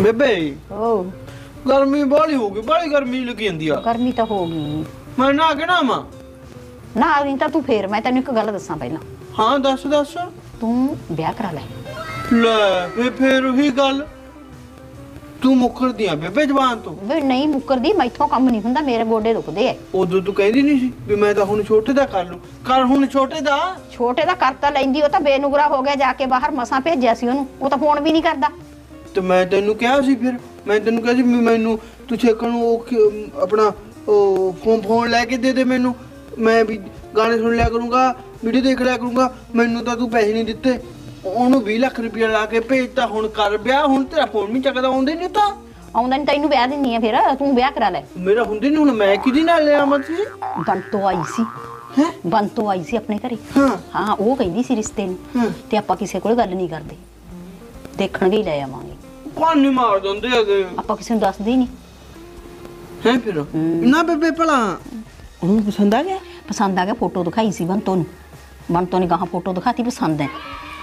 ਬੇਬੇ। ਓ। ਗਰਮੀ ਬਾਹਲੀ ਹੋ ਗਈ ਬਾਹਲੀ ਗਰਮੀ ਲੱਗੀ ਜਾਂਦੀ ਆ। ਗਰਮੀ ਤਾਂ ਹੋ ਗਈ। ਮੈਂ ਨਾ ਕਿਹੜਾ ਮਾਂ ਨਾ ਨਹੀਂ ਤਾਂ ਤੂੰ ਫੇਰ ਮੈਂ ਤੈਨੂੰ ਇੱਕ ਗੱਲ ਦੱਸਾਂ ਪਹਿਲਾਂ। ਹਾਂ ਦੱਸ ਦੱਸ। ਤੂੰ ਵਿਆਹ ਕਰਾ ਲੈ। ਲੈ ਇਹ ਫੇਰ ਉਹੀ ਗੱਲ। ਤੂੰ ਮੁੱਕਰਦੀ ਆ ਬੇਬੇ ਜਵਾਨ ਤੋਂ। ਵੇ ਨਹੀਂ ਮੁੱਕਰਦੀ ਮੈਥੋਂ ਕੰਮ ਨਹੀਂ ਹੁੰਦਾ ਮੇਰੇ ਗੋਡੇ ਦੁਖਦੇ ਐ। ਉਦੋਂ ਤੂੰ ਕਹਿੰਦੀ ਨਹੀਂ ਸੀ ਵੀ ਮੈਂ ਤਾਂ ਹੁਣ ਛੋਟੇ ਦਾ ਕਰ ਲੂ। ਕਰ ਹੁਣ ਛੋਟੇ ਦਾ। ਛੋਟੇ ਦਾ ਕਰਤਾ ਲੈਂਦੀ ਉਹ ਤਾਂ ਬੇਨੁਗਰਾ ਹੋ ਗਿਆ ਜਾ ਕੇ ਬਾਹਰ ਮਸਾਂ ਭੇਜਿਆ ਸੀ ਉਹਨੂੰ। ਉਹ ਤਾਂ ਫੋਨ ਵੀ ਨਹੀਂ ਕਰਦਾ। ਤੇ ਮੈਂ ਤੈਨੂੰ ਕਿਹਾ ਸੀ ਫਿਰ। ਮੈਂ ਤੈਨੂੰ ਕਿਹਾ ਸੀ ਵੀ ਮੈਨੂੰ ਤੂੰ ਛੇਕਣ ਨੂੰ ਉਹ ਕਿ- ਆਪਣਾ ਉਹ ਫੋਨ ਫੋਨ ਲੈ ਕੇ ਦੇ ਦੇ ਮੈਨੂੰ। ਮੈਂ ਵੀ ਗਾਣੇ ਸੁਣ ਲਿਆ ਕਰੂੰਗਾ ਵੀਡੀਓ ਦੇਖ ਲਿਆ ਕਰੂੰਗਾ। ਮੈਨੂੰ ਤਾਂ ਤੂੰ ਪੈਸੇ ਨਹੀਂ ਦਿੱਤੇ। ਉਹਨੂੰ 20 ਲੱਖ ਰੁਪਇਆ ਲਾ ਕੇ ਭੇਜਤਾ ਹੁਣ ਕਰ ਵਿਆਹ ਹੁਣ ਤੇਰਾ ਫੋਨ ਨਹੀਂ ਚੱਕਦਾ ਆਉਂਦੇ ਨਹੀਂ ਤਾਂ। ਆਉਂਦਾ ਨਹੀਂ ਤੈਨੂੰ ਵਿਆਹ ਦਿੰਨੀ ਆ ਫਿਰ। ਤੂੰ ਵਿਆਹ ਕਰਾ ਲੈ। ਮੇਰਾ ਹੁੰਦੇ ਨਹੀਂ ਹੁਣ ਮੈਂ ਕਿਹਦੀ ਨਾਲ ਲਿਆ ਮਤ ਬੰਤੋ ਆਈ ਸੀ। ਹੈ? ਬੰਤੋ ਆਈ ਸੀ ਆਪਣੇ ਘਰੇ। ਹਾਂ। ਹਾਂ ਉਹ ਕਹਿੰਦੀ ਸੀ ਰਿਸ਼ਤੇ ਨੂੰ। ਹਾਂ। ਤੇ ਆਪਾਂ ਕਿਸੇ ਕੋਲ ਗੱਲ ਨਹੀਂ ਕਰਦੇ। ਦੇਖਣਗੇ ਹੀ ਲੈ ਆਵਾਂਗੇ। ਕੌਣ ਨਹੀਂ ਮਾਰ ਦਿੰਦੇ ਹੈਗੇ। ਆਪਾਂ ਕਿਸੇ ਨੂੰ ਦੱਸਦੇ ਹੀ ਨਹੀਂ। ਹੈ ਫਿਰ? ਨਾ ਬੇਬੇ ਭਲਾ। ਉਹਨੂੰ ਪਸੰਦ ਆ ਗਿਆ? ਪਸੰਦ ਆ ਗਿਆ ਫੋਟੋ ਦਿਖਾਈ ਸੀ ਬੰਤੋ ਨੂੰ। ਬੰਤੋ ਨੇ ਕਹਾ ਫੋਟੋ ਦਿਖਾਤੀ ਪਸੰਦ ਹੈ।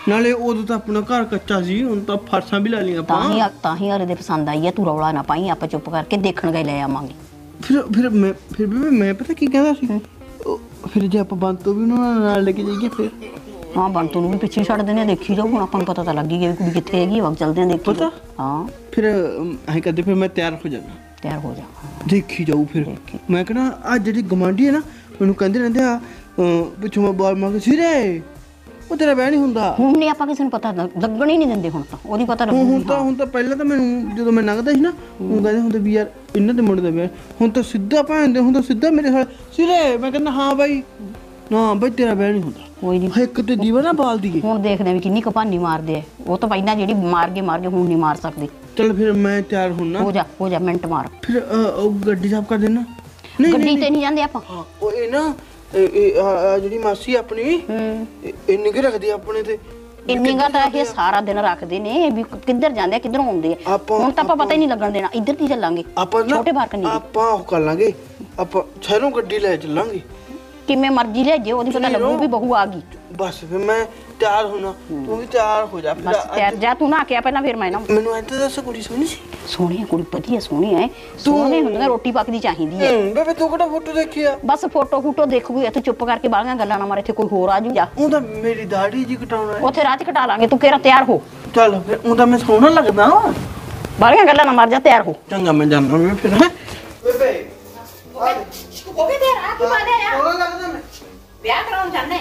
ਨਾਲੇ ਉਦੋਂ ਤਾਂ ਆਪਣਾ ਘਰ ਕੱਚਾ ਸੀ ਹੁਣ ਤਾਂ ਫਰਸ਼ਾਂ ਵੀ ਲਾ ਲਈਆਂ ਤਾਂ ਹੀ ਆਪਾਂ ਤਾਂ ਹੀ ਅਰੇ ਦੇ ਪਸੰਦ ਆਈ ਹੈ ਤੂੰ ਰੌਲਾ ਨਾ ਪਾਈ ਆਪਾਂ ਚੁੱਪ ਕਰਕੇ ਦੇਖਣ ਗਏ ਲੈ ਆਵਾਂਗੇ। ਫਿਰ ਫਿਰ ਮੈਂ ਫਿਰ ਵੀ ਮੈਂ ਪਤਾ ਕੀ ਕਹਿੰਦਾ ਸੀ? ਉਹ- ਫਿਰ ਜੇ ਆਪਾਂ ਬੰਦ ਤੋਂ ਵੀ ਉਹਨਾਂ ਨਾਲ ਲੈ ਕੇ ਜਾਈਏ ਫਿਰ? ਹਾਂ ਬੰਤੋ ਨੂੰ ਵੀ ਪਿੱਛੇ ਛੱਡ ਦਿੰਦੇ ਆ ਦੇਖੀ ਜਾਓ ਹੁਣ ਆਪਾਂ ਨੂੰ ਪਤਾ ਤਾਂ ਲੱਗ ਹੀ ਗਿਆ ਵੀ ਕੁੜੀ ਕਿੱਥੇ ਹੈਗੀ ਵਕ ਚਲਦੇ ਆ ਦੇਖੀ ਪਤਾ? ਹਾਂ। ਫਿਰ ਐਂ ਕਰਦੇ ਫਿਰ ਮੈਂ ਤਿਆਰ ਹੋ ਜਾਣਾ ਤਿਆਰ ਹੋ ਜਾ। ਦੇਖੀ ਜਾਊ ਫਿਰ। ਮੈਂ ਕਹਿੰਦਾ ਆ ਜਿਹੜੀ ਗਮਾਂਡੀ ਹੈ ਨਾ ਮੈਨੂੰ ਕਹਿੰਦੇ ਰਹਿੰਦੇ ਆ ਪਿੱਛੋਂ ਮੈਂ ਬਾਲ ਮਾਰ ਕੇ ਸਿਰੇ ਉਹ ਤੇਰਾ ਵਿਆਹ ਨਹੀਂ ਹੁੰਦਾ? ਹੁਣ ਨਹੀਂ ਆਪਾਂ ਕਿਸੇ ਨੂੰ ਪਤਾ ਲੱਗ- ਲੱਗਣ ਹੀ ਨਹੀਂ ਦਿੰਦੇ ਹੁਣ ਤਾਂ ਉਹਦੀ ਪਤਾ ਹੁਣ ਹੁਣ ਲੱਗੂ ਤਾਂ ਹੁਣ ਤਾਂ ਪਹਿਲਾਂ ਤਾਂ ਮੈਨੂੰ ਜਦੋਂ ਮੈਂ ਲੰਘਦਾ ਸੀ ਨਾ ਉਹ ਕਹਿੰਦੇ ਹੁੰਦੇ ਵੀ ਯਾਰ ਇਹਨਾਂ ਦੇ ਮੁੰਡੇ ਦਾ ਵਿਆਹ ਹੁਣ ਤਾਂ ਸਿੱਧਾ ਭਾਂਦੇ ਹੁਣ ਤਾਂ ਸਿੱਧਾ ਮੇਰੇ ਸਾਲ ਸਿਰੇ ਮੈਂ ਕਹਿੰਦਾ ਹਾਂ ਬਾਈ ਨਾ ਬਾਈ ਤੇਰਾ ਵਿਆਹ ਨਹੀਂ ਹੁੰਦਾ। ਕੋਈ ਨਹੀਂ ਇੱਕ ਤੇ ਦੀਵਾ ਨਾ ਬਾਲ ਦੀਏ। ਹੁਣ ਦੇਖਦੇ ਆ ਵੀ ਕਿੰਨੀ ਕਪਾਨੀ ਮਾਰਦੇ ਆ। ਉਹ ਤਾਂ ਪਹਿਲਾਂ ਜਿਹੜੀ ਮਾਰ ਕੇ ਮਾਰ ਕੇ ਹੁਣ ਨਹੀਂ ਮਾਰ ਸਕਦੇ। ਚਲ ਫਿਰ ਮੈਂ ਤਿਆਰ ਹੁੰਨਾ ਹੋ ਜਾ ਹੋ ਜਾ ਮਿੰਟ ਮਾਰ। ਫਿਰ ਉਹ ਗੱਡੀ ਸਾਫ਼ ਕਰ ਦੇਣਾ। ਨਹੀਂ ਗੱਡੀ ਤੇ ਨਹੀਂ। ਜਾਂਦੇ ਆਪਾਂ। ਹਾਂ ਉਹ ਇਹ ਨਾ ਇਹ- ਜਿਹੜੀ ਮਾਸੀ ਆਪਣੀ ਹੂੰ। ਇਹ- ਇੰਨੀ ਕਿ ਰੱਖਦੀ ਆ ਆਪਣੇ ਤੇ। ਇੰਨੀਗਾ ਤਾਂ ਇਹ ਸਾਰਾ ਦਿਨ ਰੱਖਦੇ ਨੇ ਵੀ ਕਿੱਧਰ ਜਾਂਦੇ ਆ ਕਿੱਧਰੋਂ ਆਉਂਦੇ ਆ। ਆਪਾਂ- ਹੁਣ ਤਾਂ ਆਪਾਂ ਪਤਾ ਹੀ ਨਹੀਂ ਲੱਗਣ ਦੇਣਾ ਇੱਧਰ ਦੀ ਚੱਲਾਂਗੇ। ਆਪਾਂ ਨਾ ਛੋਟੇ ਬਾਰ ਕੰਨੀ ਆਪਾਂ ਉਹ ਕਰ ਲਾਂਗੇ। ਆਪਾਂ ਸ਼ਹਿਰੋਂ ਗੱਡੀ ਲੈ ਚੱਲਾਂਗੇ। ਕਿਵੇਂ ਮਰਜ਼ੀ ਲੈ ਜੇ ਉਹਦੀ ਪਤਾ ਲੱਗੂ ਵੀ ਬਹੂ ਆ ਗਈ। ਬਸ ਫਿਰ ਮੈਂ ਤਿਆਰ ਹੋਣਾ ਤੂੰ ਵੀ ਤਿਆਰ ਹੋ ਜਾ। ਫਿਰ ਬਸ ਤਿਆਰ ਜਾ ਤੂੰ ਨਾ ਕੇ ਆ ਪਹਿਲਾਂ ਫਿਰ ਮੈਂ ਨਾ ਮੈਨੂੰ ਐਂ ਤਾਂ ਦੱਸ ਕੁੜੀ ਸੋਹਣੀ ਸੀ। ਸੋਹਣੀ ਆ ਕੁੜੀ ਵਧੀਆ ਸੋਹਣੀ ਐ ਸੋਹਣੇ ਹੁੰਦੀਆਂ ਰੋਟੀ ਪੱਕਦੀ ਚਾਹੀਦੀ ਐ ਹੂੰ ਬੇਬੇ ਤੂੰ ਕਿਹੜਾ ਫੋਟੋ ਦੇਖੀ ਆ ਬਸ ਫੋਟੋ ਫੂਟੋ ਦੇਖੂਗੀ ਇੱਥੇ ਚੁੱਪ ਕਰਕੇ ਬਾਹਲੀਆਂ ਗੱਲਾਂ ਨਾ ਮਾਰੇ ਇੱਥੇ ਕੋਈ ਹੋਰ ਆ ਜੂ ਜਾ। ਉਹ ਤਾਂ ਮੇਰੀ ਦਾੜੀ ਜੀ ਕਟਾਉਣਾ ਹੈ ਉੱਥੇ ਰਾਤ ਕਟਾ ਲਾਂਗੇ ਤੂੰ ਕਿਹੜਾ ਤਿਆਰ ਹੋ? ਚੱਲ ਫਿਰ ਉਹ ਤਾਂ ਮੈਂ ਸੋਹਣਾ ਲੱਗਦਾ। ਬਾਹਲੀਆਂ ਗੱਲਾਂ ਨਾ ਮਾਰ ਜਾ ਤਿਆਰ ਹੋ। ਚੰਗਾ ਮੈਂ ਜਾਂਦਾ ਮੈਂ ਫਿਰ ਹੈਂ? ਬੇਬੇ ਉਹ ਵੀ ਤਿਆਰ ਆ ਕੀ ਬਾਦੇ ਸੋਹਣਾ ਲੱਗਦਾ ਮੈਂ। ਵਿਆਹ ਕਰਾਉਣ ਜਾਂਦੇ?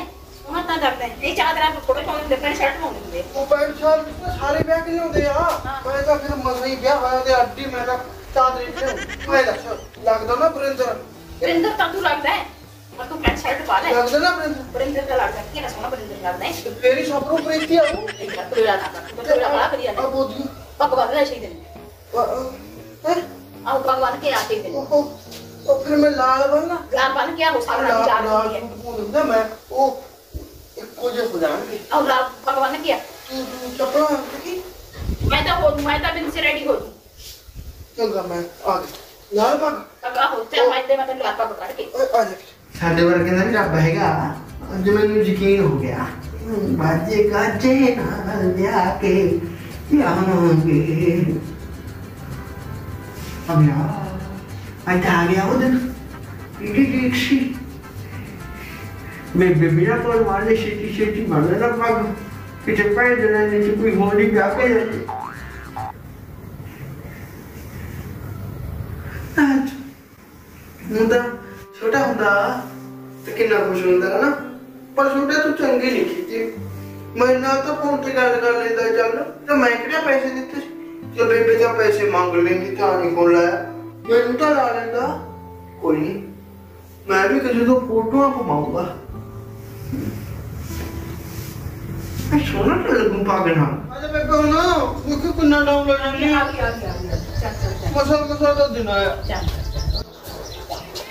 ਉਹਨਾਂ ਤਾਂ ਕਰਦੇ ਇਹ ਚਾਦਰਾਂ ਥੋੜੇ ਪਾਉਣ ਦੇ ਪੈਂਟ ਸ਼ਰਟ ਪਾਉਂਦੇ ਉਹ ਪੈਂਟ ਸ਼ਰਟ ਤਾਂ ਸਾਰੇ ਵਿਆਹ ਕਿ ਹੁੰਦੇ ਆ। ਮੈਂ ਤਾਂ ਫਿਰ ਮਸਾ ਹੀ ਵਿਆਹ ਹੋਇਆ ਤੇ ਅੱਡੀ ਮੈਂ ਤਾਂ ਚਾਦਰੀ ਤੇ ਮੈਂ ਦੱਸ ਲੱਗਦਾ ਨਾ ਬਰਿੰਦਰ ਬਰਿੰਦਰ ਤਾਂ ਤੂੰ ਲੱਗਦਾ ਹੈ। ਪਰ ਤੂੰ ਪੈਂਟ ਸ਼ਰਟ ਪਾ ਲੈ। ਲੱਗਦਾ ਨਾ ਬਰਿੰਦਰ ਬਰਿੰਦਰ ਦਾ ਲੱਗਦਾ। ਕਿਹੜਾ ਸੋਹਣਾ ਬਰਿੰਦਰ ਲੱਗਦਾ ਹੈ। ਤੇ ਫੇਰੀ ਸਭ ਨੂੰ ਪ੍ਰੀਤੀ ਆਉ ਇਹ ਤੁਰਿਆ ਨਾ ਕਰ ਤੁਰਿਆ ਬੜਾ ਕਰੀਆ ਆ ਬੋਦੀ ਭਗਵਾਨ ਲੈ ਸ਼ਹੀਦ ਨੇ ਆਹ ਭਗਵਾਨ ਕੇ ਆਤੇ ਨੇ ਉਹ ਉਹ ਫਿਰ ਮੈਂ ਲਾਲ ਬੰਨਾ ਗਾਰ ਬਣ ਕੇ ਆ ਹੋ ਸਾਰਾ ਲਾਲ ਚਾਰ ਲਾਲ ਹੋਈ ਹੈ ਸੂਟ ਪਾਉਂਦਾ ਮੈਂ ਉਹ ਇੱਕੋ ਜਿਹਾ ਹੋ ਜਾਣਗੇ ਆਹ ਲਾਲ ਭਗਵਾਨ ਕੀ ਆ ਤੂੰ ਤੂੰ ਚੱਪਲਾਂ ਕੀ ਮੈਂ ਤਾਂ ਹੋ ਮੈਂ ਤਾਂ ਬਿਨ ਸੇ ਰੈਡੀ ਹੋ ਚੰਗਾ ਮੈਂ ਆ ਗਿਆ ਲਾਲ ਪੱਗ ਅਗਾ ਹੋ ਤੇ ਮੈਂ ਤੇ ਮੈਂ ਤਾਂ ਲਾਪਾ ਕੱਢ ਕੇ ਓਏ ਆ ਜਾ ਸਾਡੇ ਵਰਗੇ ਦਾ ਵੀ ਰੱਬ ਹੈਗਾ। ਅੱਜ ਮੈਨੂੰ ਯਕੀਨ ਹੋ ਗਿਆ। ਬਾਜੇ ਗਾਜੇ ਨਾਲ ਲਿਆ ਕੇ ਲਿਆਵਾਂਗੇ ਅਮਿਆ ਅੱਜ ਆ ਗਿਆ ਉਹ ਦਿਨ ਮਾਰਨੇ ਛੇਤੀ ਛੇਤੀ ਮਾਰਨੇ ਨਾ ਪੱਗ। ਕਿਤੇ ਪੈ ਜਣਾ ਨਹੀਂ ਕੋਈ ਹੋਣੀ ਪਿਆ ਕੇ ਅੱਜ ਹੁੰਦਾ ਛੋਟਾ ਹੁੰਦਾ ਤੇ ਕਿੰਨਾ ਖੁਸ਼ ਹੁੰਦਾ ਨਾ। ਪਰ ਛੋਟੇ ਤੂੰ ਚੰਗੀ ਨਹੀਂ ਕੀਤੀ। ਮੈਂ ਨਾਲ ਤਾਂ ਫੋਨ ਤੇ ਗੱਲ ਕਰ ਲੈਂਦਾ ਚੱਲ। ਤੇ ਮੈਂ ਕਿਹੜੇ ਪੈਸੇ ਦਿੱਤੇ ਸੀ? ਜੇ ਬੇਬੇ ਤਾਂ ਪੈਸੇ ਮੰਗ ਲੈਂਦੀ, ਤਾਂ ਨਹੀਂ ਕੋਲ ਲਾਇਆ। ਮੈਨੂੰ ਤਾਂ ਲਾ ਲੈਂਦਾ। ਕੋਈ ਨਹੀਂ। ਮੈਂ ਵੀ ਕਿਸੇ ਤੋਂ ਫੋਟੋਆਂ ਪਵਾਉਂਗਾ। ਮੈਂ ਸੋਨਾ ਤੇ ਲੱਗੂ ਪਾਗਣਾ ਅਜੇ ਬੇਬੇ ਹੁਣ ਉਹ ਕਿੰਨਾ ਡਾਊਨ ਲੈ ਜਾਂਦੀ ਆ ਗਿਆ ਆ ਗਿਆ ਚੱਲ ਚੱਲ ਮਸਲ ਮਸਲ ਦਾ ਦਿਨ ਆਇਆ। ਚੱਲ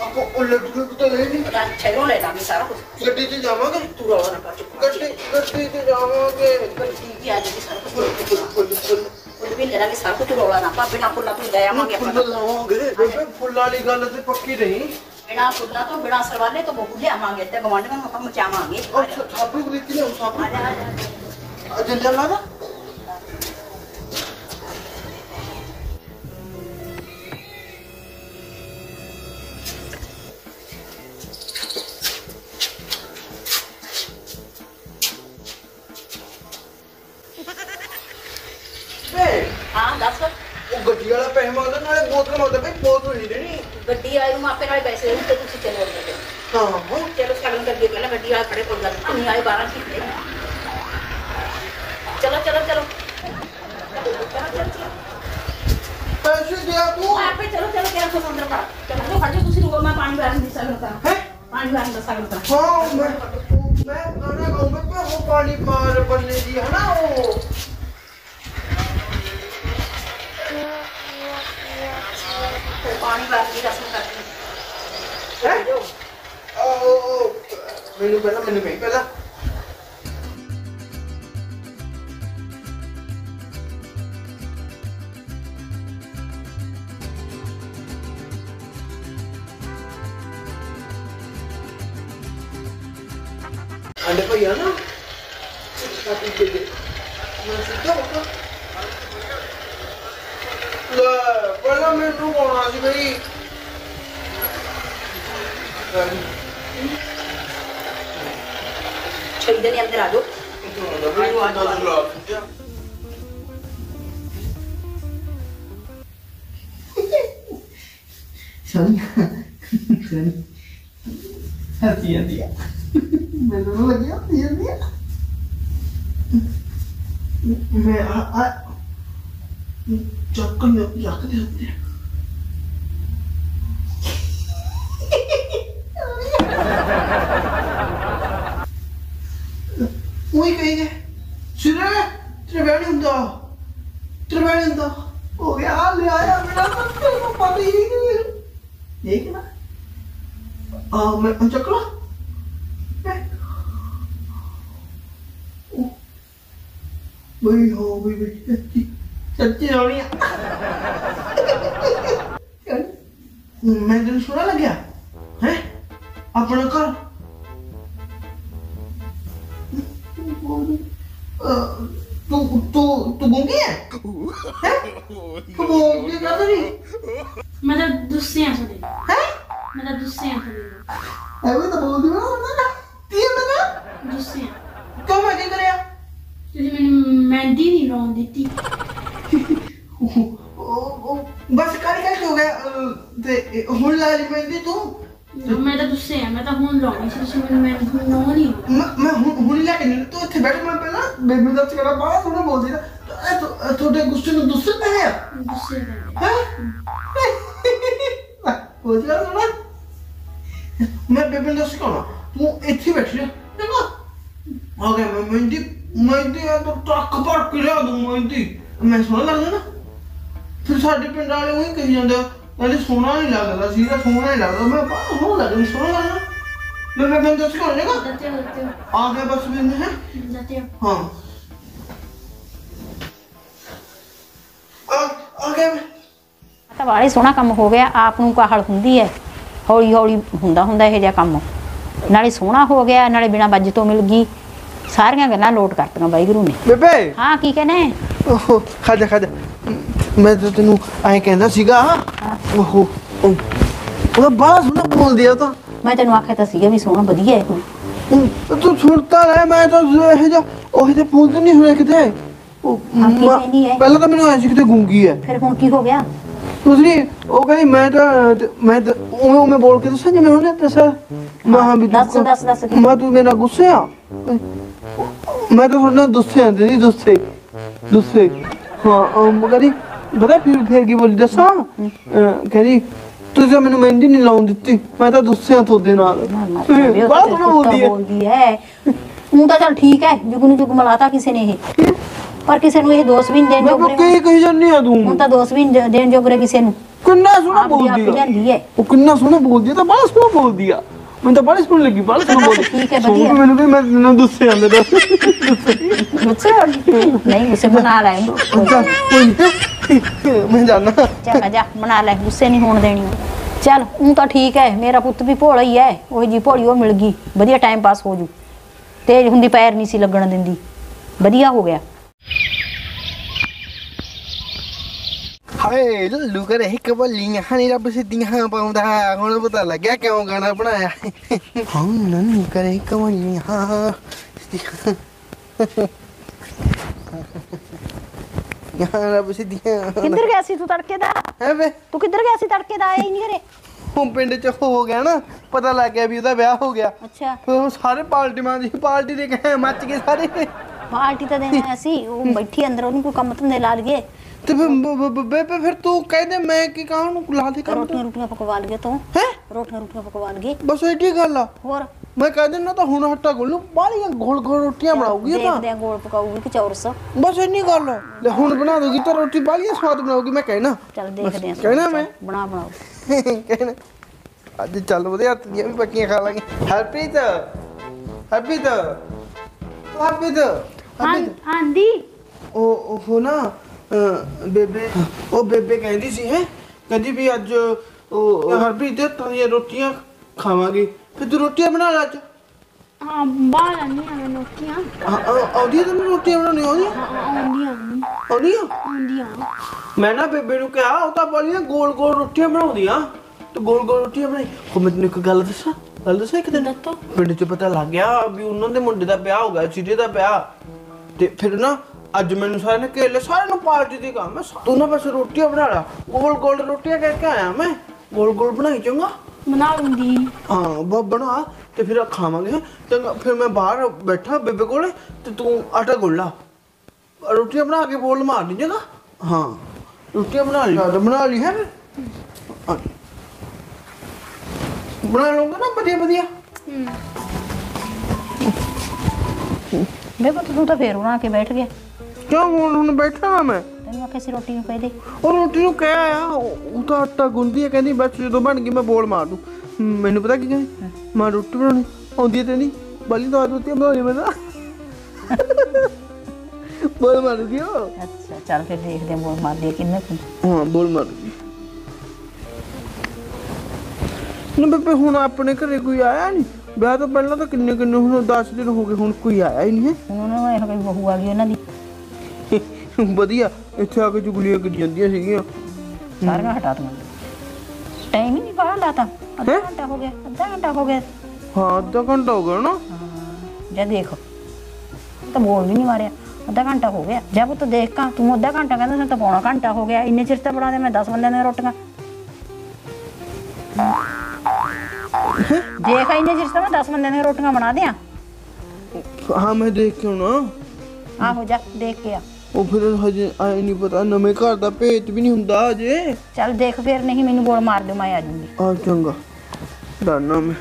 ਆਪਾਂ ਉਲਟ ਪੁਲਟ ਤਾਂ ਲੈ ਨਹੀਂ ਚੱਲ ਛੇੜੋ ਲੈ ਲਾਂਗੇ ਸਾਰਾ ਕੁਝ ਗੱਡੀ 'ਚ ਜਾਵਾਂਗੇ? ਤੂੰ ਨਾ ਪਾ ਚੁੱਪ ਗੱਡੀ ਗੱਡੀ 'ਚ ਜਾਵਾਂਗੇ। ਗੱਡੀ ਵੀ ਆ ਜਾਏਗੀ ਸਾਰਾ ਕੁਝ ਵੀ ਲੈ ਲਾਂਗੇ ਸਾਰਾ ਕੁਝ ਰੌਲਾ ਨਾ ਪਾ ਬਿਨਾ ਫੁੱਲਾਂ ਤੋਂ ਲੈ ਆਵਾਂਗੇ ਆਪਾਂ ਫੁੱਲ ਲਾਵਾਂਗੇ ਬੇਬੇ ਫੁੱਲਾਂ ਵਾਲੀ ਗੱਲ ਤੇ ਪੱਕੀ ਰਹੀ ਬਿਨਾ ਫੁੱਲਾਂ ਤੋਂ ਬਿਨਾ ਸਰਵਾਲੇ ਤੋਂ ਬਹੁ ਲਿਆਵਾਂਗੇ ਤੇ ਗਵਾਂਢੀਆਂ ਨੂੰ ਆਪਾਂ ਮਚਾਵਾਂਗੇ। ਉਹ ਸਾਬੂ ਬਰੀਤੀ ਲੈ ਸਾਬੂ। ਅਜੇ ਲੈ ਲਾ। ਨਹੀਂ ਦੇਣੀ ਗੱਡੀ ਵਾਲੇ ਨੂੰ ਆਪੇ ਨਾਲ ਪੈਸੇ ਦੇਣ ਤੇ ਤੁਸੀਂ ਚਲੋ ਤੇ। ਹਾਂ ਹਾਂ ਚਲੋ ਸ਼ਗਨ ਕਰਕੇ ਪਹਿਲਾਂ ਗੱਡੀ ਵਾਲਾ ਖੜੇ ਕੋਲ ਗੱਲ ਨਹੀਂ ਆਏ 12 ਠੀਕ ਨਹੀਂ ਚਲੋ ਚਲੋ ਚਲੋ। ਪੈਸੇ ਦਿਆ ਤੂੰ ਉਹ ਆਪੇ ਚਲੋ ਚਲੋ ਕਿਹਾ ਤੁਹਾਨੂੰ ਅੰਦਰ ਪਾ ਚਲੋ ਖੜੋ ਤੁਸੀਂ ਰੁਕੋ ਮੈਂ ਪਾਣੀ ਵਾਰਨ ਦੀ ਸਗਨ ਕਰਾਂ ਹੈ ਪਾਣੀ ਵਾਰਨ ਦਾ ਸਗਨ ਕਰਾਂ ਹਾਂ ਮੈਂ ਮੈਂ ਗਾਣਾ ਗਾਉਂਦਾ ਪਿਆ ਉਹ ਪਾਣੀ ਮਾਰ ਬੰਨੇ ਦੀ ਹਨਾ ਉਹ ਤੇ ਪਾਣੀ ਵਾਰਨ ਦੀ ਰਸਮ ਕਰਨੀ ਹੈ ਉਹ ਮੈਨੂੰ ਪਹਿਲਾਂ ਮੈਨੂੰ ਕਹੀ ਪਹਿਲਾਂ ਅੰਡੇ ਭਈਆ ਨਾ ਕਾਪੀ ਕੇ ਦੇ ਮੈਂ ਸਿੱਧਾ ਉੱਠਾ ਲੈ ਪਹਿਲਾਂ ਮੈਨੂੰ ਆਉਣਾ ਸੀ ਬਈ ਛੇ ਦਿਨ ਅੰਦਰ ਆ ਜਾਓ Sonia, Sonia. Hati hati ya. Belum lagi hati hati ya. ਚੱਕਣ ਯੱਕਦੇ ਹੁੰਦੇ ਉਹੀ ਕਹੀਏ ਸਿਰੇ ਤ੍ਰਿਵੇਣੀ ਹੁੰਦਾ ਤ੍ਰਿਵੇਣੀ ਹੁੰਦਾ। ਹੋ ਗਿਆ ਲਿਆਇਆ ਮੇਰਾ ਤੇਰੇ ਨੂੰ ਪਤਾ ਹੀ ਨਹੀਂ ਇਹ ਕਿਹਾ ਆ ਮੈਂ ਚੱਕ ਲਾ। ਬਈ ਹੋ ਬਈ ਬਈ ਸੱਚੀ ਸੱਚੀ ਹੋਣੀ ਆ ਮੈਂ ਤੈਨੂੰ ਸੁਣਾ ਲੱਗਿਆ ਹੈ ਆਪਣਾ ਘਰ ਅਹ, ਤੂੰ ਤੂੰ ਤੂੰ ਗੁੰਗੀ ਹੈ ਹੈ ਤੂੰ ਬੋਲਦੀ ਕਦੋਂ ਨਹੀਂ ਮੈਂ ਤਾਂ ਦੁੱਸੇ ਆ ਤੁਹਾਡੇ ਹੈ ਮੈਂ ਤਾਂ ਦੁੱਸੇ ਲਾਉਣੀ ਸੀ ਮੈਨੂੰ ਲਾਉਣ ਨਹੀਂ। ਮੈਂ ਮੈਂ ਹੁਣ ਹੁਣ ਹੀ ਲੈ ਕੇ ਨਹੀਂ ਤੂੰ ਇੱਥੇ ਬੈਠ ਮੈਂ ਪਹਿਲਾਂ ਬੇਬੀ ਦਾ ਚਿਹਰਾ ਬਾਹਰ ਥੋੜਾ ਬੋਲਦੀ ਨਾ। ਇਹ ਤੋ- ਇਹ ਤੁਹਾਡੇ ਗੁੱਸੇ ਨੂੰ ਪੈ ਹੈ? ਮੈਂ ਬੇਬੀ ਨੂੰ ਤੂੰ ਇੱਥੇ ਬੈਠ ਜਾ। ਦੇਖੋ ਆ ਗਿਆ ਮੈਂ ਮਹਿੰਦੀ। ਮਹਿੰਦੀ ਆ ਤਾਂ ਟੱਕ ਭਰ ਕੇ ਲਿਆ ਦੂੰ ਮਹਿੰਦੀ। ਮੈਂ ਸੋਹਣਾ ਲੱਗਦਾ ਨਾ। ਫਿਰ ਸਾਡੇ ਪਿੰਡ ਵਾਲੇ ਉਹੀ ਕਹੀ ਜਾਂਦੇ ਆ ਕਹਿੰਦੇ ਸੋਹਣਾ ਨਹੀਂ ਲੱਗਦਾ ਸੀਗਾ ਸੋਹਣਾ ਨਹੀਂ ਲੱਗਦਾ। ਮੈਂ ਬਾਹਰ ਸੋਹਣਾ ਲੱਗਦਾ ਸੋਹਣਾ ਲੱਗਦਾ। ਮੈਂ ਮੈਂ ਬੰਦ ਦੱਸ ਕਹਣਾ ਜਗਾ ਦੱਤੇ ਦੱਤੇ ਆ ਗਿਆ ਬਸ ਮੈਨੂੰ ਹੈ? ਦੱਤੇ ਹਾਂ ਆ ਆ ਗਿਆ ਮੈਂ। ਤਾਂ ਵਾਲੇ ਸੋਹਣਾ ਕੰਮ ਹੋ ਗਿਆ ਆਪ ਨੂੰ ਕਾਹਲ ਹੁੰਦੀ ਹੈ ਹੌਲੀ ਹੌਲੀ ਹੁੰਦਾ ਹੁੰਦਾ ਇਹ ਜਿਹਾ ਕੰਮ। ਨਾਲੇ ਸੋਹਣਾ ਹੋ ਗਿਆ ਨਾਲੇ ਬਿਨਾ ਬੱਜ ਤੋਂ ਮਿਲ ਗਈ। ਸਾਰੀਆਂ ਗੱਲਾਂ ਲੋਟ ਕਰਤੀਆਂ ਵਾਹਿਗੁਰੂ ਨੇ। ਬੇਬੇ! ਹਾਂ ਕੀ ਕਹਿੰਦੇ ਓਹੋ ਖਾਜਾ ਖਾਜਾ ਮੈਂ ਤਾਂ ਤੈਨੂੰ ਐਂ ਕਹਿੰਦਾ ਸੀਗਾ ਓਹੋ ਉਹ ਉਹਦਾ ਬੜਾ ਸੋਹਣਾ ਬੋਲਦੀ ਆ ਤਾਂ। ਮੈਂ ਤੈਨੂੰ ਆਖਿਆ ਤਾਂ ਸੀਗਾ ਵੀ ਸੋਹਣਾ ਵਧੀਆ ਹੈ ਉਹ, ਤੂੰ ਸੁਣਤਾ ਰਹਿ ਮੈਂ ਤਾਂ ਇਹ ਜਾ ਉਹ ਜਿਹੇ ਬੋਲਦੇ ਨਹੀਂ ਹੋਏ ਕਿਤੇ। ਉਹ ਹਾਂ, ਮੈਂ- ਕਹਿੰਦੀ ਹੈ? ਪਹਿਲਾਂ ਤਾਂ ਮੈਨੂੰ ਐਂ ਸੀ ਕਿਤੇ ਗੂੰਗੀ ਹੈ। ਫਿਰ ਹੁਣ ਕੀ ਹੋ ਗਿਆ? ਦੂਸਰੀ ਉਹ ਕਹਿੰਦੀ ਮੈਂ ਤਾਂ ਮੈਂ ਤਾਂ ਉਵੇਂ ਉਵੇਂ ਬੋਲ ਕੇ ਦੱਸਾਂ ਜਿਵੇਂ ਉਹਨੇ ਦੱਸਿਆ ਮੈਂ ਹਾਂ ਵੀ ਦੱਸ, ਦੱਸ, ਦੱਸ ਕੀ? ਮੈਂ ਤੂੰ ਮੇਰਾ ਗੁੱਸੇ ਆ? ਮੈਂ ਤਾਂ ਹੁਣ ਦੁੱਸੇ ਆ ਤੇਰੀ ਦੁੱਸੇ ਦੁੱਸੇ ਹਾਂ ਉਹ ਮਗਰੀ ਪਤਾ ਫਿਰ ਫਿਰ ਕੀ ਬੋਲੀ ਦੱਸਾਂ? ਅਹ, ਕਹਿੰਦੀ ਤੁਸੀਂ ਮੈਨੂੰ ਮਹਿੰਦੀ ਨਹੀਂ ਲਾਉਣ ਦਿੱਤੀ ਮੈਂ ਤਾਂ ਦੁੱਸੇ ਆ ਤੁਹਾਡੇ ਨਾਲ। ਬੜਾ ਸੋਹਣਾ ਬੋਲਦੀ ਹੈ। ਬੋਲਦੀ ਹੈ। ਉਹ ਤਾਂ ਚਲ ਠੀਕ ਹੈ ਜੁਗ ਨੂੰ ਜੁਗ ਮਲਾਤਾ ਕਿਸੇ ਨੇ ਇਹ। ਪਰ ਕਿਸੇ ਨੂੰ ਇਹ ਦੋਸ਼ ਵੀ ਨਹੀਂ ਦੇਣ ਮੈਂ ਜੋਗਰੇ ਕਹੀ ਕਹੀ ਜਾਂਦੀ ਆ ਹੁਣ ਤੂੰ ਤਾਂ ਦੋਸ਼ ਵੀ ਨਹੀਂ ਦੇਣ ਜੋਗਰੇ ਕਿਸੇ ਨੂੰ। ਕਿੰਨਾ ਸੋਹਣਾ ਆਪ ਦੀ ਆਪ ਬੋਲਦੀ ਆ। ਲਿਆਂਦੀ ਹੈ। ਉਹ ਕਿੰਨਾ ਸੋਹਣਾ ਬੋਲਦੀ ਆ ਤਾਂ ਬੜਾ ਸੋਹਣਾ ਬੋਲਦੀ ਆ। ਮੈਨੂੰ ਤਾਂ ਬੜੀ ਸੋਹਣੀ ਲੱਗੀ ਬੜਾ ਸੋਹਣਾ ਬੋਲਦੀ। ਠੀਕ ਹੈ, ਸੋਹਣੀ ਵਧੀਆ। ਮੈਨੂੰ ਵੀ ਮੈਂ ਤੈਨੂੰ ਦੱਸੇ ਆਂਦੇ ਦੱਸ। ਗੁੱਸੇ ਹੋ ਗਈ? ਨਹੀਂ ਗੁੱਸੇ ਬਣਾ ਲੈ ਇਹਨੂੰ। ਅੱਛਾ ਕੋਈ ਨੀ। ਮੈਂ ਜਾਣਾ। ਚੱਲ ਜਾ ਬਣਾ ਲੈ ਗੁੱਸੇ ਨਹੀਂ ਹੋਣ ਦੇਣੀ। ਚੱਲ ਉਹ ਤਾਂ ਠੀਕ ਹੈ ਮੇਰਾ ਪੁੱਤ ਵੀ ਭੋਲਾ ਹੀ ਹੈ ਉਹ ਜੀ ਭੋਲੀ ਉਹ ਮਿਲ ਗਈ ਵਧੀਆ ਟਾਈਮ ਪਾਸ ਹੋ ਜੂ। ਤੇਜ਼ ਹੁੰਦੀ ਪੈਰ ਨਹੀਂ ਸੀ ਲੱਗਣ ਦਿੰਦੀ। ਵਧੀਆ ਹੋ ਗਿਆ। ਹਾਏ ਲੱਲੂ ਕਰੇ ਇੱਕ ਬੱਲੀਆਂ ਹਣੀ ਰੱਬ ਸਿੱਧੀਆਂ ਪਾਉਂਦਾ। ਹੁਣ ਪਤਾ ਲੱਗਿਆ ਕਿਉਂ ਗਾਣਾ ਬਣਾਇਆ। ਹਾਂ ਨੰਨੂ ਕਰੇ ਇੱਕ ਬੱਲੀਆਂ ਸਿੱਧੀਆਂ ਰੱਬ ਸਿੱਧੀਆਂ। ਕਿੱਧਰ ਗਿਆ ਸੀ ਤੂੰ ਤੜਕੇ ਦਾ? ਹੈ ਵੇ। ਤੂੰ ਕਿੱਧਰ ਗਿਆ ਸੀ ਤੜਕੇ ਦਾ? ਆਇਆ ਹੀ ਨਹੀਂ ਘਰੇ। ਹੁਣ ਪਿੰਡ ਚ ਹੋ ਗਿਆ ਨਾ ਪਤਾ ਲੱਗ ਗਿਆ ਵੀ ਉਹਦਾ ਵਿਆਹ ਹੋ ਗਿਆ। ਅੱਛਾ। ਉਹ ਸਾਰੇ ਪਾਰਟੀ ਮਾਂ ਦੀ ਪਾਰਟੀ ਦੇ ਕਹੇ ਮੱਚ ਗਏ ਸਾਰੇ। ਤੇ ਪਾਰਟੀ ਤਾਂ ਦੇਣਾ ਸੀ ਉਹ ਬੈਠੀ ਅੰਦਰ ਉਹਨੂੰ ਕੋਈ ਕੰਮ ਧੰਦੇ ਲਾ ਲਈਏ। ਬ- ਬੇਬੇ ਫਿਰ ਤੂੰ ਕਹਿੰਦੇ ਮੈਂ ਕੀ ਕਹਾਂ ਨੂੰ ਲਾ ਦੇ ਕੰਮ ਰੋਟੀਆਂ ਰੋਟੀਆਂ ਪਕਵਾ ਲਈਏ ਤੂੰ। ਹੈ? ਰੋਟੀਆਂ ਰੋਟੀਆਂ ਪਕਵਾ ਲਈਏ। ਬਸ ਐਡੀ ਗੱਲ ਆ। ਹੋਰ? ਮੈਂ ਕਹਿ ਦਿੰਦਾ ਤਾਂ ਹੁਣ ਹੱਟਾ ਗੋਲੂ ਬਾਲੀਆਂ ਗੋਲ ਗੋਲ ਰੋਟੀਆਂ ਬਣਾਉਗੀ ਤਾਂ। ਦੇਖਦੇ ਆ ਗੋਲ ਪਕਾਉਗੀ ਕਿ ਚੌਰਸ ਬਸ ਇੰਨੀ ਗੱਲ ਲੈ ਹੁਣ ਬਣਾ ਦੋਗੀ ਤਾਂ ਰੋਟੀ ਬਾਲੀਆਂ ਸਵਾਦ ਬਣਾਉਗੀ ਮੈਂ ਕਹਿਣਾ। ਚੱਲ ਦੇਖਦੇ ਆ। ਕਹਿਣਾ ਮੈਂ। ਬਣਾ ਬਣਾਓ। ਕਹਿਣਾ। ਅੱਜ ਚੱਲ ਉਹਦੇ ਹੱਥ ਦੀਆਂ ਵੀ ਪੱਕੀਆਂ ਖਾ ਲਾਂਗੇ। ਹਰਪ੍ਰੀਤ ਹਰਪ੍ਰੀਤ ਹਰਪ੍ਰੀਤ ਹਰਪ੍ਰੀਤ। ਆਂਦੀ ਉਹ ਉਹ ਨਾ ਬੇਬੇ ਉਹ ਬੇਬੇ ਕਹਿੰਦੀ ਸੀ ਹੈ? ਕਹਿੰਦੀ ਵੀ ਅੱਜ ਉਹ ਹਰਪ੍ਰੀਤ ਤਲੀਆਂ ਰੋਟੀਆਂ ਖਾਵਾਂਗੇ। ਫਿਰ ਤੂੰ ਰੋਟੀਆਂ ਬਣਾ ਲੈ ਅੱਜ। ਹਾਂ ਬਾਹਰ ਆਂਦੀਆਂ ਮੈਂ ਨੋਕੀਆਂ ਆ- ਆ- ਤੈਨੂੰ ਰੋਟੀਆਂ? ਆਉਂਦੀਆਂ? ਆਉਂਦੀਆਂ ਮੈਂ ਨਾ ਬੇਬੇ ਨੂੰ ਕਿਹਾ ਉਹ ਤਾਂ ਬੋਲੀਆਂ ਗੋਲ ਗੋਲ ਰੋਟੀਆਂ ਬਣਾਉਂਦੀਆਂ। ਤੇ ਗੋਲ ਗੋਲ ਰੋਟੀਆਂ ਬਣਾਈ। ਉਹ ਮੈਂ ਤੈਨੂੰ ਇੱਕ ਗੱਲ ਦੱਸਾਂ ਗੱਲ ਦੱਸਾਂ ਇੱਕ ਦਿਨ? ਦੱਸੋ। ਪਿੰਡ 'ਚ ਪਤਾ ਲੱਗ ਗਿਆ ਵੀ ਉਹਨਾਂ ਦੇ ਮੁੰਡੇ ਦਾ ਵਿਆਹ ਹੋ ਗਿਆ ਚੀਰੇ ਦਾ ਵਿਆਹ। ਤੇ ਫਿਰ ਨਾ ਅੱਜ ਮੈਨੂੰ ਸਾਰਿਆਂ ਨੇ ਕੇਲੇ ਸਾਰਿਆਂ ਨੂੰ ਪਾਰਟੀ ਦੀ ਕੰਮ ਹੈ। ਤੂੰ ਨਾ ਬਸ ਰੋਟੀਆਂ ਬਣਾ ਲਾ। ਗੋਲ ਗੋਲ ਰੋਟੀਆਂ ਕਹਿ ਕੇ ਆਇਆ ਮੈਂ। ਗੋਲ ਗੋਲ ਬਣਾਈ ਚੰਗਾ। ਬਣਾ ਲੂੰਗੀ। ਹਾਂ ਬ ਬਣਾ ਤੇ ਫਿਰ ਖਾਵਾਂਗੇ। ਚੰਗਾ ਫਿਰ ਮੈਂ ਬਾਹਰ ਬੈਠਾ ਬੇਬੇ ਕੋਲੇ ਤੇ ਤੂੰ ਆਟਾ ਗੁੰਨ ਲਾ। ਰੋਟੀਆਂ ਬਣਾ ਕੇ ਬੋਲ ਮਾਰ ਦੀ ਜਗਾ ਹਾਂ ਰੋਟੀਆਂ ਬਣਾ ਲਈ। ਤਾਂ ਬਣਾ ਲਈ ਹੈ। ਬਣਾ ਲਊਂਗਾ ਨਾ ਵਧੀਆ ਵਧੀਆ। ਪੁੱਤ ਤੂੰ ਤਾਂ ਫੇਰ ਬਣਾ ਕੇ ਬੈਠ ਗਿਆ। ਕਿਉਂ ਹੁਣ ਹੁਣ ਬੈਠਾ ਹਾਂ ਮੈਂ? ਤੈਨੂੰ ਆਖਿਆ ਸੀ ਰੋਟੀ ਨੂੰ ਦੇ। ਉਹ ਰੋਟੀ ਨੂੰ ਕਹਿ ਆਇਆ ਉਹ ਉਹ ਤਾਂ ਆਟਾ ਗੁੰਦੀ ਹੈ ਕਹਿੰਦੀ ਬਸ ਜਦੋਂ ਬਣ ਗਈ ਮੈਂ ਬੋਲ ਮਾਰ ਦੂੰ। ਮੈਨੂੰ ਪਤਾ ਕੀ ਕਹਿੰਦੀ? ਮੈਂ ਰੋਟੀ ਬਣਾਉਣੀ। ਆਉਂਦੀ ਹੈ ਤੇ ਨਹੀਂ ਬਲੀ ਤਾਂ ਰੋਟੀ ਬਣਾਉਣੀ ਮੈਂ ਤਾਂ। ਬੋਲ ਮਾਰ ਦੂਗੀ ਉਹ। ਅੱਛਾ ਚੱਲ ਫਿਰ ਦੇਖਦੇ ਬੋਲ ਮਾਰਦੀ ਆ ਕਿੰਨੇ ਕੁ ਹਾਂ ਬੋਲ ਮਾਰ ਦੂਗੀ। ਨਾ ਬੇਬੇ ਹੁਣ ਆਪਣੇ ਘਰੇ ਕੋਈ ਆਇਆ ਨਹੀਂ ਵਿਆਹ ਤੋਂ ਪਹਿਲਾਂ ਤਾਂ ਕਿੰਨੇ ਕਿੰਨੇ ਹੁਣ 10 ਦਿਨ ਹੋ ਗਏ ਹੁਣ ਕੋਈ ਆਇਆ ਹੀ ਨਹੀਂ ਹੁਣ ਉਹਨਾਂ ਨੂੰ ਇਹੋ ਕੋਈ ਬਹੂ ਆ ਗਈ ਉਹਨਾਂ ਦੀ। ਹੈ ਵਧੀਆ ਇੱਥੇ ਆ ਕੇ ਚੁਗਲੀਆਂ ਕਰੀ ਜਾਂਦੀਆਂ ਸੀਗੀਆਂ। ਸਾਰੀਆਂ ਹਟਾ ਦੂੰਗਾ ਟਾਈਮ ਹੀ ਨਹੀਂ ਬਾਹਰ ਲਾਤਾ। ਅੱਧਾ ਹੈਂ? ਘੰਟਾ ਹੋ ਗਿਆ ਅੱਧਾ ਘੰਟਾ ਹੋ ਗਿਆ। ਹਾਂ ਅੱਧਾ ਘੰਟਾ ਹੋ ਗਿਆ ਨਾ। ਹਾਂ ਜਾ ਦੇਖ। ਤਾਂ ਬੋਲ ਵੀ ਨਹੀਂ ਮਾਰਿਆ। ਅੱਧਾ ਘੰਟਾ ਹੋ ਗਿਆ। ਜਾ ਪੁੱਤ ਦੇਖ ਕਾ ਤੂੰ ਅੱਧਾ ਘੰਟਾ ਕਹਿੰਦਾ ਸੀ ਤਾਂ ਪੌਣਾ ਘੰਟਾ ਹੋ ਗਿਆ। ਇੰਨੇ ਚਿਰ ਤਾਂ ਬਣਾ ਦੇ ਮੈਂ 10 ਬੰਦਿਆਂ ਦੀਆਂ ਰੋਟੀਆਂ। ਦੇਖ ਇੰਨੇ ਚਿਰ ਤਾਂ ਮੈਂ 10 ਬੰਦਿਆਂ ਦੀਆਂ ਰੋਟੀਆਂ ਬਣਾ ਦਿਆਂ। ਹਾਂ ਮੈਂ ਦੇਖ ਕੇ ਆਉਣਾ। ਆਹੋ ਜਾ ਦੇਖ ਕੇ ਆ। ਉਹ ਫਿਰ ਹਜੇ ਆਏ ਨਹੀਂ ਪਤਾ ਨਵੇਂ ਘਰ ਦਾ ਭੇਤ ਵੀ ਨਹੀਂ ਹੁੰਦਾ ਅਜੇ ਚੱਲ ਦੇਖ ਫਿਰ ਨਹੀਂ ਮੈਨੂੰ ਬੋਲ ਮਾਰ ਦਿਓ ਮੈਂ ਆ ਜੂੰਗੀ ਆ ਚੰਗਾ। ਡਰਨਾ ਮੈਂ।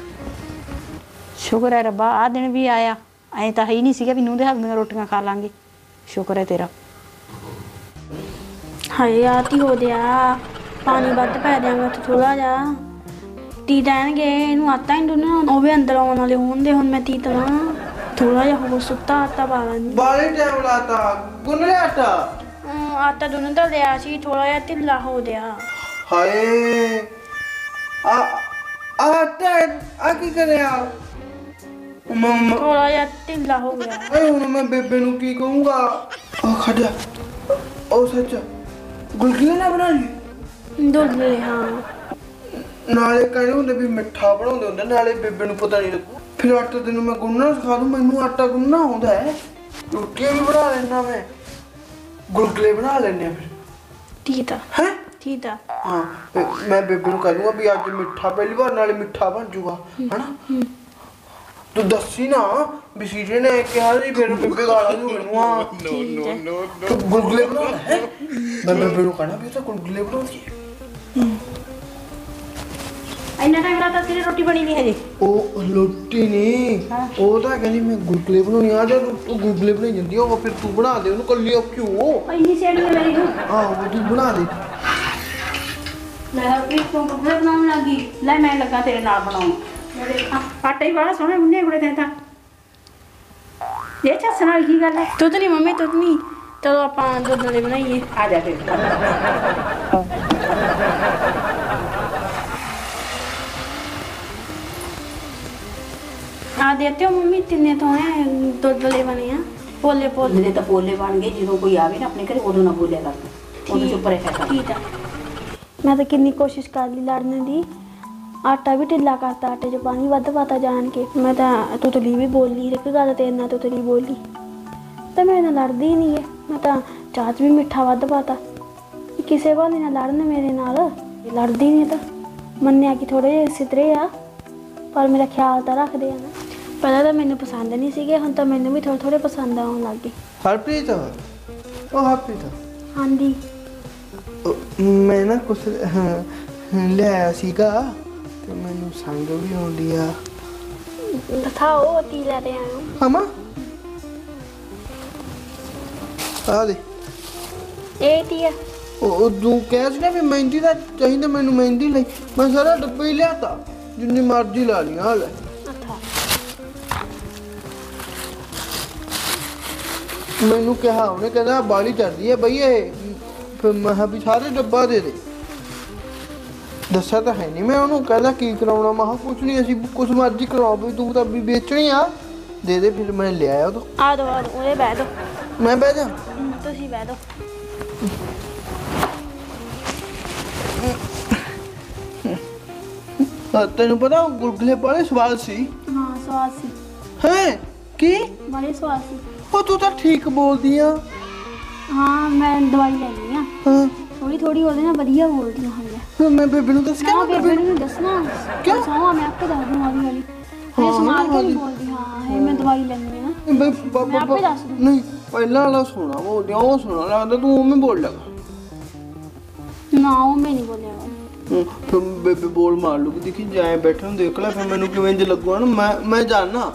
ਸ਼ੁਕਰ ਹੈ ਰੱਬਾ ਆ ਦਿਨ ਵੀ ਆਇਆ। ਐ ਤਾਂ ਹੈ ਹੀ ਨਹੀਂ ਸੀਗਾ ਵੀ ਨੂੰਹ ਦੇ ਹੱਥ ਦੀਆਂ ਰੋਟੀਆਂ ਖਾ ਲਾਂਗੇ। ਸ਼ੁਕਰ ਹੈ ਤੇਰਾ। ਹਾਏ ਆਤੀ ਹੋ ਗਿਆ? ਪਾਣੀ ਵੱਧ ਪੈ ਦਿਆਂਗਾ ਤੇ ਥੋੜਾ ਜਿਹਾ। ਤੀ ਦੇਣਗੇ ਇਹਨੂੰ ਆਤਾ ਹੀ ਨਾ ਉਹ ਵੀ ਅੰਦਰ ਆਉਣ ਵਾਲੇ ਹੋਣਦੇ ਹੁਣ ਮੈਂ ਤੀ ਤਲਾ ਥੋੜਾ ਜਿਹਾ ਹੋਰ ਸੁੱਤਾ ਆਟਾ ਪਾ ਲੈਂਦੀ ਬਾਲੇ ਟਾਈਮ ਲਾਤਾ ਗੁੰਨ ਲਿਆ ਆਟਾ? ਅਮ, ਆਟਾ ਦੋਨੋਂ ਤਾਂ ਲਿਆ ਸੀ ਥੋੜਾ ਜਿਹਾ ਢਿੱਲਾ ਹੋ ਗਿਆ। ਹਾਏ। ਆ ਆਟਾ ਆ ਕੀ ਕਰਿਆ? ਮੰਮਾ ਥੋੜਾ ਜਿਹਾ ਢਿੱਲਾ ਹੋ ਗਿਆ। ਓਏ ਹੁਣ ਮੈਂ ਬੇਬੇ ਨੂੰ ਕੀ ਕਹੂੰਗਾ? ਆ ਖੜਿਆ ਉਹ ਸੱਚ। ਗੁਲਗੁਲੇ ਨਾ ਬਣਾ ਲਈ ਦੁੱਧ ਹਾਂ। ਨਾਲੇ ਕਹਿੰਦੇ ਹੁੰਦੇ ਵੀ ਮਿੱਠਾ ਬਣਾਉਂਦੇ ਹੁੰਦੇ ਨਾਲੇ ਬੇਬੇ ਨੂੰ ਪਤਾ ਨਹੀਂ ਲੱਗੂ। ਫਿਰ ਆਟਾ ਤੈਨੂੰ ਮੈਂ ਗੁੰਨਣਾ ਸਿਖਾ ਦੂੰ ਮੈਨੂੰ ਆਟਾ ਗੁੰਨਣਾ ਆਉਂਦਾ ਹੈ। ਰੋਟੀਆਂ ਵੀ ਬਣਾ ਲੈਣਾ ਮੈਂ। ਗੁਲਗੁਲੇ ਬਣਾ ਲੈਣੇ ਫਿਰ। ਠੀਕ ਆ ਹੈ? ਠੀਕ ਆ ਹਾਂ ਤੇ ਮੈਂ ਬੇਬੇ ਨੂੰ ਕਹਿ ਦੂੰਗਾ ਵੀ ਅੱਜ ਮਿੱਠਾ ਪਹਿਲੀ ਵਾਰ ਨਾਲੇ ਮਿੱਠਾ ਬਣ ਜੂਗਾ ਹਨਾ? ਤੂੰ ਦੱਸੀ ਨਾ ਵੀ ਸੀਰੇ ਨੇ ਕਿਹਾ ਸੀ ਫਿਰ ਬੇਬੇ ਗਾਲਾਂ ਨੂੰ। ਮੈਨੂੰ ਆ ਠੀਕ ਹੈ। ਤੂੰ ਗੁਲਗੁਲੇ ਬਣਾ ਲੈ? ਮੈਂ ਬੇਬੇ ਨੂੰ ਕਹਿਣਾ ਵੀ ਤਾਂ ਗੁਲਗੁਲੇ ਬਣਾਉਂਦੀ ਹੈ। ਇੰਨਾ ਟਾਈਮ ਰਾਤ ਤੇਰੀ ਰੋਟੀ ਬਣੀ ਨਹੀਂ ਹਜੇ ਉਹ ਲੋਟੀ ਨਹੀਂ ਉਹ ਤਾਂ ਕਹਿੰਦੀ ਮੈਂ ਗੁਲਗੁਲੇ ਬਣਾਉਣੀ ਆ ਜਾ ਤੂੰ ਗੁਲਗੁਲੇ ਬਣਾਈ ਜਾਂਦੀ ਆ ਉਹ ਫਿਰ ਤੂੰ ਬਣਾ ਦੇ ਉਹਨੂੰ ਕੱਲੀ ਉਹ ਕਿਉਂ? ਇੰਨੀ ਸਿਆਣੀ ਹੈ ਮੇਰੀ ਨੂੰ ਆਹੋ ਤੂੰ ਬਣਾ ਦੇ। ਲੈ ਹਰਪ੍ਰੀਤ ਤੂੰ ਕੁੱਤੇ ਬਣਾਉਣ ਲੱਗੀ। ਲੈ ਮੈਂ ਲੱਗਾ ਤੇਰੇ ਨਾਲ ਬਣਾਉਣ। ਮੈਂ ਦੇਖਾਂ ਆਟਾ ਹੀ ਬੜਾ ਸੋਹਣਾ ਮੁੰਨੇ ਕੁੜੇ ਤੇ ਤਾਂ। ਇਹ ਚੱਸ ਨਾਲ ਕੀ ਗੱਲ ਹੈ ਦੁੱਧ ਨਹੀਂ ਮੰਮੀ ਦੁੱਧ ਨਹੀਂ ਚਲੋ ਆਪਾਂ ਦੁੱਧ ਵਾਲੇ ਬਣਾਈਏ। ਆ ਜਾ ਫਿਰ। ਆ ਦੇਤੇ ਹੋ ਮੰਮੀ ਤਿੰਨੇ ਤੋਂ ਹੈ ਦੁੱਧ ਵਾਲੇ ਬਣੇ ਆ ਪੋਲੇ ਪੋਲੇ ਉਹਦੇ ਤਾਂ ਪੋਲੇ ਬਣ ਗਏ ਜਦੋਂ ਕੋਈ ਆਵੇ ਨਾ ਆਪਣੇ ਘਰੇ ਉਦੋਂ ਨਾ ਬੋਲਿਆ ਕਰ ਉਦੋਂ ਚੁੱਪ ਰਹਿਆ ਕਰ ਠੀਕ ਆ ਮੈਂ ਤਾਂ ਕਿੰਨੀ ਕੋਸ਼ਿਸ਼ ਕਰ ਲਈ ਲੜਨ ਦੀ ਆਟਾ ਵੀ ਢਿੱਲਾ ਕਰਤਾ ਆਟੇ 'ਚ ਪਾਣੀ ਵੱਧ ਪਾਤਾ ਜਾਣ ਕੇ ਮੈਂ ਤਾਂ ਤੁਤਲੀ ਵੀ ਬੋਲੀ ਹਰ ਇੱਕ ਗੱਲ ਤੇ ਇੰਨਾ ਤੁਤਲੀ ਬੋਲੀ ਤਾਂ ਮੈਂ ਨਾਲ ਲੜਦੀ ਹੀ ਨਹੀਂ ਹੈ ਮੈਂ ਤਾਂ ਚਾਹ 'ਚ ਵੀ ਮਿੱਠਾ ਵੱਧ ਪਾਤਾ ਇਹ ਕਿਸੇ ਬਹਾਨੇ ਨਾਲ ਲੜਨ ਮੇਰੇ ਨਾਲ ਇਹ ਲੜਦੀ ਨਹੀਂ ਤਾਂ ਮੰਨਿਆ ਕਿ ਥੋੜੇ ਜਿਹੇ ਸਿੱਧਰੇ ਆ ਪਰ ਮੇਰਾ ਖਿਆਲ ਤਾਂ ਰੱਖਦੇ ਆ ਨਾ ਪਹਿਲਾਂ ਤਾਂ ਮੈਨੂੰ ਪਸੰਦ ਨਹੀਂ ਸੀਗੇ ਹੁਣ ਤਾਂ ਮੈਨੂੰ ਵੀ ਥੋੜੇ ਥੋੜੇ ਪਸੰਦ ਆਉਣ ਲੱਗ ਗਏ। ਹਰਪ੍ਰੀਤ ਉਹ ਹਰਪ੍ਰੀਤ ਹਾਂਜੀ। ਉਹ ਮੈਂ ਨਾ ਕੁਛ ਹਾਂ, ਲਿਆਇਆ ਸੀਗਾ ਤੇ ਮੈਨੂੰ ਸੰਗ ਵੀ ਆਉਂਦੀ ਆ। ਦਿਖਾਓ ਤੀ ਲੈ ਕੇ ਆਇਓ ਹਮਾ? ਆ ਦੇ। ਇਹ ਤੀ ਆ? ਉਹ ਉਹ ਤੂੰ ਕਹਿ ਸੀ ਨਾ ਵੀ ਮਹਿੰਦੀ ਦਾ ਚਾਹੀਦਾ ਮੈਨੂੰ ਮਹਿੰਦੀ ਲਈ। ਮੈਂ ਸਾਰਾ ਡੱਬਾ ਹੀ ਲਿਆਤਾ। ਜਿੰਨੀ ਮਰਜ਼ੀ ਲਾ ਲਈ ਆ ਲੈ। ਮੈਨੂੰ ਕਿਹਾ ਉਹਨੇ ਕਹਿੰਦਾ ਬਾਲੀ ਚੜਦੀ ਹੈ ਬਈ ਇਹ। ਫਿਰ ਮੈਂ ਕਿਹਾ ਵੀ ਸਾਰੇ ਡੱਬਾ ਦੇ ਦੇ। ਦੱਸਿਆ ਤਾਂ ਹੈ ਨਹੀਂ ਮੈਂ ਉਹਨੂੰ ਕਹਿੰਦਾ ਕੀ ਕਰਾਉਣਾ? ਮੈਂ ਕਿਹਾ ਕੁਛ ਨਹੀਂ ਅਸੀਂ ਕੁਛ ਮਰਜ਼ੀ ਕਰਾਓ ਵੀ ਤੂੰ ਤਾਂ ਵੀ ਵੇਚਣੀ ਆ। ਦੇ ਦੇ ਫਿਰ ਮੈਂ ਲਿਆਇਆ ਉਹ ਆ ਦੋ ਆ ਦੋ ਉਹਦੇ ਬਹਿ ਦੋ। ਮੈਂ ਬਹਿ ਜਾ। ਤੁਸੀਂ ਬਹਿ ਦੋ। ਤੈਨੂੰ ਪਤਾ ਗੁਲਗੁਲੇ ਬੜੇ ਸਵਾਦ ਸੀ? ਹਾਂ ਸਵਾਦ ਸੀ। ਹੈ? ਕੀ? ਬੜੇ ਸਵਾਦ ਸੀ। ਉਹ ਤੂੰ ਤਾਂ ਠੀਕ ਬੋਲਦੀ ਆ। ਹਾਂ ਮੈਂ ਦਵਾਈ ਲੈਣੀ ਆ। ਹਾਂ। ਥੋੜੀ ਥੋੜੀ ਉਹਦੇ ਨਾਲ ਵਧੀਆ ਬੋਲਦੀ ਹਾਂ ਫਿਰ ਮੈਂ ਬੇਬੇ ਨੂੰ ਦੱਸ ਨਾ ਕੇ ਬੇਬੇ ਨੂੰ? ਦੱਸਣਾ। ਕਿਉਂ? ਸੌਂ ਮੈਂ ਆਪੇ ਦੱਸ ਦੂੰ ਹੌਲੀ ਹੌਲੀ। ਹਾਂ, ਸਮਾਰ ਕੇ। ਨਹੀਂ ਬੋਲਦੀ ਹਾਂ। ਇਹ ਮੈਂ ਦਵਾਈ ਲੈਣੀ ਆ ਨਾ ਮੈਂ ਆਪੇ ਦੱਸ ਦੂੰ। ਨਹੀਂ ਪਹਿਲਾਂ ਵਾਲਾ ਸੁਣਾ ਉਹ ਦਿਓ ਉਹ ਸੁਣਾ ਲੱਗਦਾ ਤੂੰ ਉਵੇਂ ਬੋਲ ਲਗਾ ਨਾ ਉਹ ਮੈਂ ਨਹੀਂ ਬੋਲਿਆ। ਫਿਰ ਬੇਬੇ ਬੋਲ ਮਾਰ ਲੂਗੀ ਦੇਖੀ ਜਾਏ ਬੈਠੇ ਨੂੰ ਦੇਖ ਲੈ ਫਿਰ ਮੈਨੂੰ ਕਿਵੇਂ ਇੰਜ ਲੱਗੂਗਾ ਨਾ ਮੈਂ ਮੈਂ ਜਾਣਾ।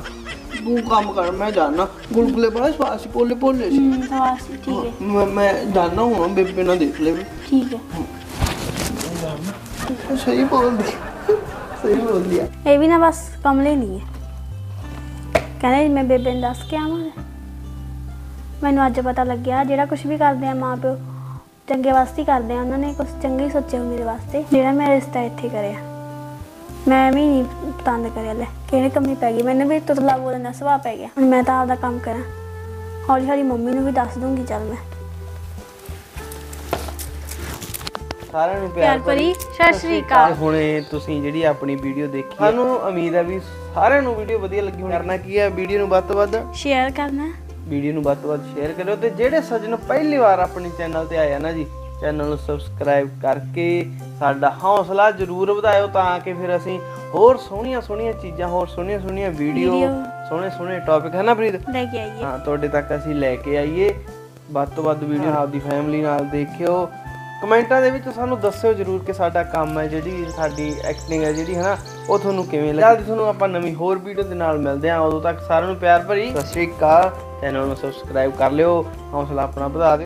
ਤੂੰ ਕੰਮ ਕਰ ਮੈਂ ਜਾਣਾ ਗੁਲਗੁਲੇ ਬੜਾ ਸਵਾਦ ਸੀ ਪੋਲੇ ਪੋਲੇ ਸੀ। ਹਮ, ਸਵਾਦ ਸੀ ਠੀਕ ਹੈ। ਮੈਂ ਮੈਂ ਜਾਣਾ ਹੁਣ ਬੇਬੇ ਨਾਲ ਦੇਖ ਲੈ। ਠੀਕ ਹੈ। ਸਹੀ ਬੋਲਦੀ। ਸਹੀ ਬੋਲਦੀ ਆ। ਇਹ ਵੀ ਨਾ ਬਸ ਕਮਲੇ ਨਹੀਂ ਹੈ। ਕਹਿੰਦੇ ਮੈਂ ਬੇਬੇ ਨੂੰ ਦੱਸ ਕੇ ਆਵਾਂ ਮੈਨੂੰ ਅੱਜ ਪਤਾ ਲੱਗਿਆ ਜਿਹੜਾ ਕੁਝ ਵੀ ਕਰਦੇ ਆ ਮਾਂ ਪਿਓ ਚੰਗੇ ਵਾਸਤੇ ਹੀ ਕਰਦੇ ਆ। ਉਹਨਾਂ ਨੇ ਕੁਝ ਚੰਗਾ ਹੀ ਸੋਚਿਆ ਮੇਰੇ ਵਾਸਤੇ ਜਿਹੜਾ ਮੈਂ ਰਿਸ਼ਤਾ ਇੱਥੇ ਕਰਿਆ। ਮੈਂ ਵੀ ਨਹੀਂ ਪਸੰਦ ਕਰਿਆ ਲੈ ਕਿਹਨੇ ਕਮੀ ਪੈ ਗਈ? ਮੈਨੂੰ ਵੀ ਤੁਤਲਾ ਬੋਲਣ ਦਾ ਸੁਭਾਅ ਪੈ ਗਿਆ। ਹੁਣ ਮੈਂ ਤਾਂ ਆਪਦਾ ਕੰਮ ਕਰਾਂ। ਹੌਲੀ ਹੌਲੀ ਮੰਮੀ ਨੂੰ ਵੀ ਦੱਸ ਦੂੰਗੀ ਚੱਲ ਮੈਂ। ਸਾਰਿਆਂ ਨੂੰ ਪਿਆਰ ਭਰੀ ਸਤਿ ਸ਼੍ਰੀ ਅਕਾਲ। ਹੁਣੇ ਤੁਸੀਂ ਜਿਹੜੀ ਆਪਣੀ ਵੀਡੀਓ ਦੇਖੀ ਹੈ ਸਾਨੂੰ ਉਮੀਦ ਹੈ ਵੀ ਸਾਰਿਆਂ ਨੂੰ ਵੀਡੀਓ ਵਧੀਆ ਲੱਗੀ ਹੋਣੀ। ਕਰਨਾ ਕੀ ਹੈ ਵੀਡੀਓ ਨੂੰ ਵੱਧ ਤੋਂ ਵੱਧ ਸ਼ੇਅਰ ਕਰਨਾ। ਵੀਡੀਓ ਨੂੰ ਵੱਧ ਤੋਂ ਵੱਧ ਸ਼ੇਅਰ ਕਰਿਓ ਤੇ ਜਿਹੜੇ ਸੱਜਣ ਪਹਿਲੀ ਵਾਰ ਆਪਣੇ ਚੈਨਲ ਤੇ ਆਏ ਆ ਨਾ ਜੀ ਚੈਨਲ ਨੂੰ ਸਬਸਕ੍ਰਾਈਬ ਕਰਕੇ ਸਾਡਾ ਹੌਸਲਾ ਜ਼ਰੂਰ ਵਧਾਇਓ ਤਾਂ ਕਿ ਫਿਰ ਅਸੀਂ ਹੋਰ ਸੋਹਣੀਆਂ ਸੋਹਣੀਆਂ ਚੀਜ਼ਾਂ ਹੋਰ ਸੋਹਣੀਆਂ ਸੋਹਣੀਆਂ ਵੀਡੀਓ Video। ਸੋਹਣੇ ਸੋਹਣੇ ਟੌਪਿਕ ਹੈ ਨਾ ਪ੍ਰੀਤ? ਲੈ ਕੇ ਆਈਏ। ਹਾਂ ਤੁਹਾਡੇ ਤੱਕ ਅਸੀਂ ਲੈ ਕੇ ਆਈਏ। ਵੱਧ ਤੋਂ ਵੱਧ ਵੀਡੀਓ ਆਪਦੀ ਫੈਮਿਲੀ ਨਾਲ ਦੇਖਿਓ। ਕਮੈਂਟਾਂ ਦੇ ਵਿੱਚ ਸਾਨੂੰ ਦੱਸਿਓ ਜਰੂਰ ਕਿ ਸਾਡਾ ਕੰਮ ਹੈ ਜਿਹੜੀ ਸਾਡੀ ਐਕਟਿੰਗ ਹੈ ਜਿਹੜੀ ਹਨਾ ਉਹ ਤੁਹਾਨੂੰ ਕਿਵੇਂ ਲੱਗੀ। ਜਲਦੀ ਤੁਹਾਨੂੰ ਆਪਾਂ ਨਵੀਂ ਹੋਰ ਵੀਡੀਓ ਦੇ ਨਾਲ ਮਿਲਦੇ ਹਾਂ। ਉਦੋਂ ਤੱਕ ਸਾਰਿਆਂ ਨੂੰ ਪਿਆਰ ਭਰੀ। ਸਤਿ ਸ਼੍ਰੀ ਅਕਾਲ। ਚੈਨਲ ਨੂੰ ਸਬਸਕ੍ਰਾਈਬ ਕਰ ਲਿਓ। ਹੌਸਲਾ ਆਪਣਾ ਵਧਾ ਦਿਓ।